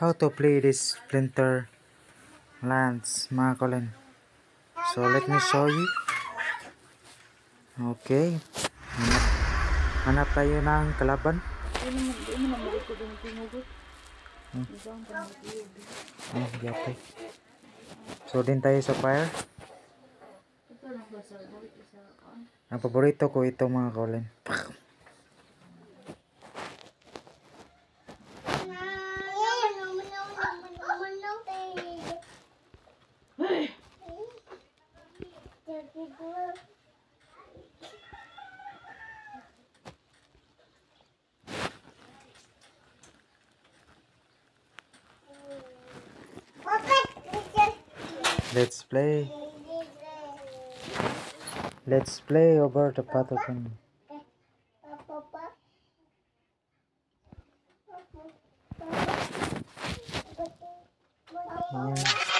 how to play this Splinter Lands mga kolin. So let me show you. Okay. Hanap, hanap tayo ng kalaban. Hmm. Oh, yate. So din tayo sa fire. Ang paborito ko ito mga kolin. Let's play. Let's play over the Patagon. Yeah.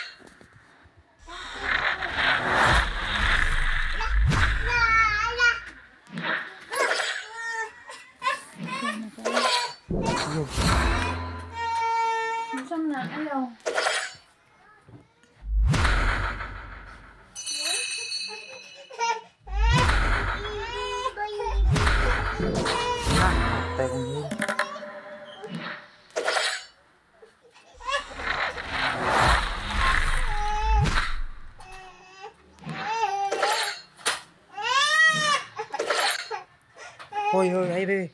à, tay con nhiên Ôi ơi ấy đi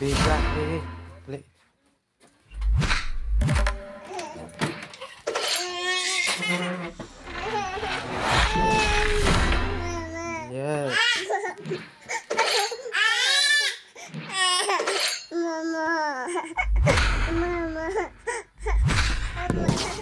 Đi đi Lệ Thank. Mama.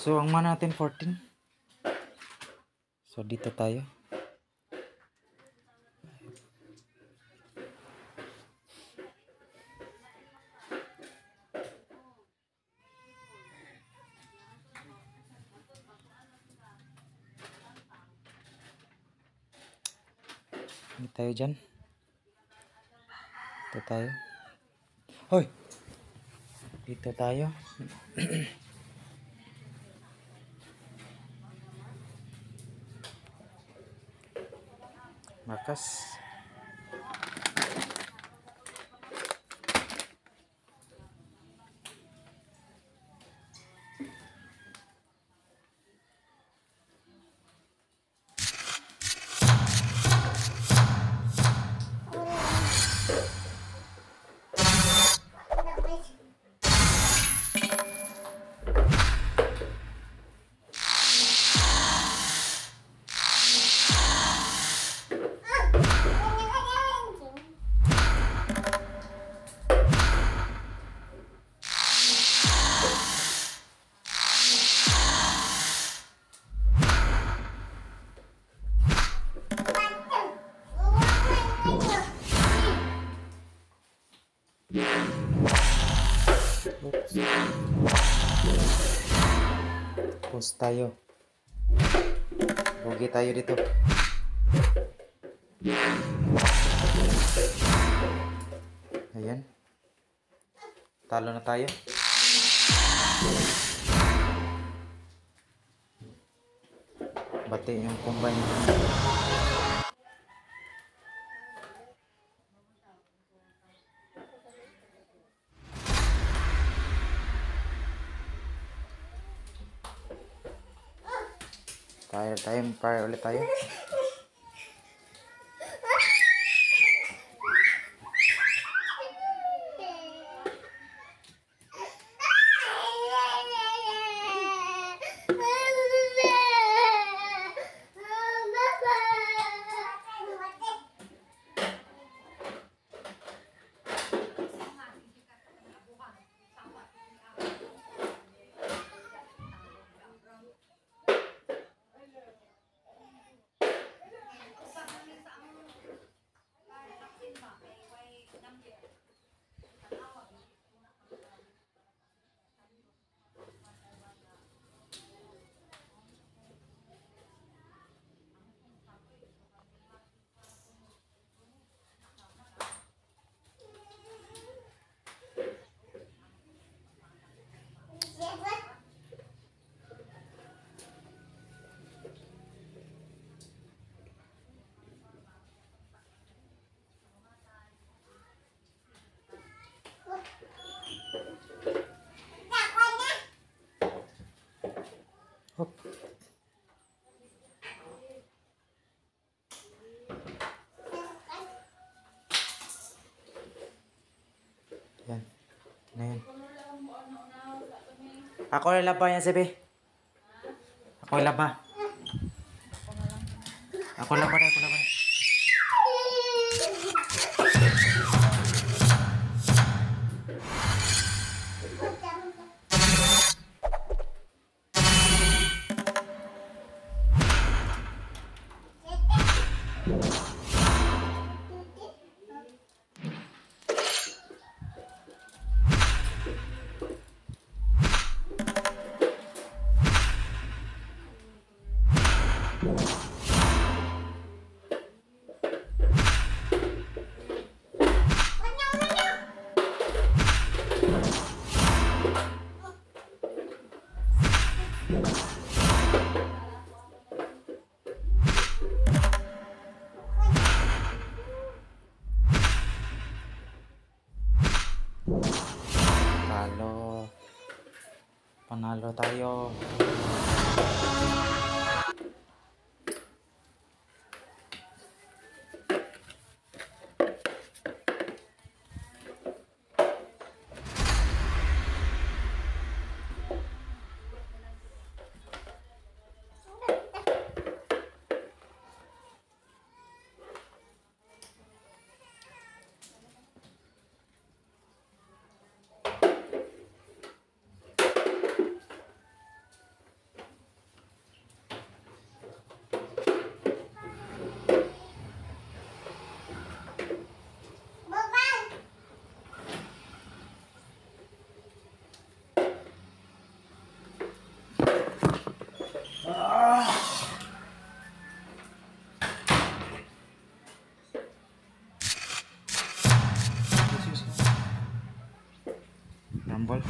So, ang mana natin 14. So, dito tayo. Hindi tayo dyan. Dito tayo. Hoy! Dito tayo. maka Post tayo. Bugi tayo dito. Ayan. Talo na tayo. Bati yung combine. Fire ulit tayo. Yan. Na yan. Ako yung laba yan, Sebe. Ako yung laba. Ako laba na, ako laba na. Talo. Panalo tayo. 양발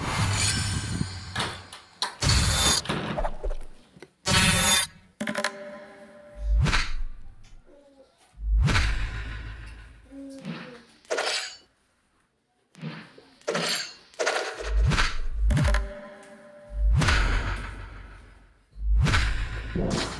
Yeah.